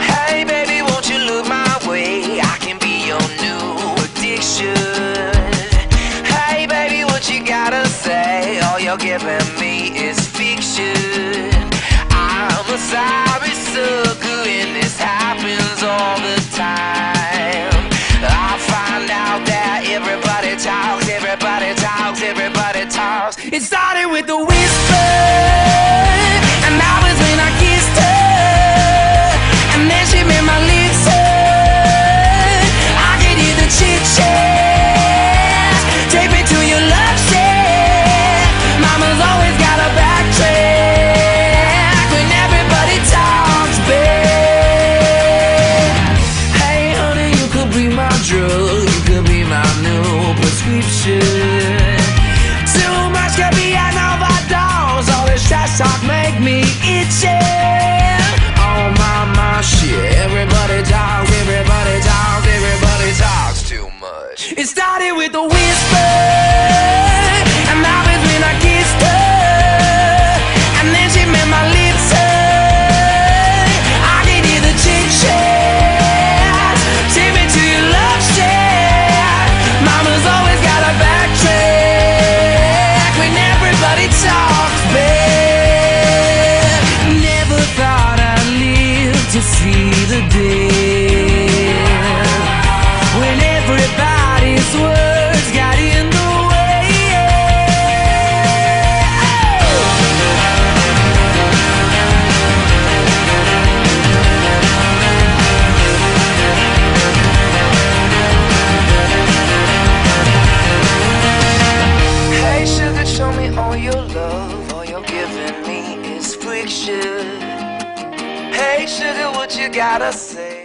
hey, baby, won't you look my way? I can be your new addiction. Hey, baby, what you gotta say? All you're giving. the whisper, and I was. It started with a whisper. all your love, all you're giving me is freak shit. Hey, sugar, what you gotta say?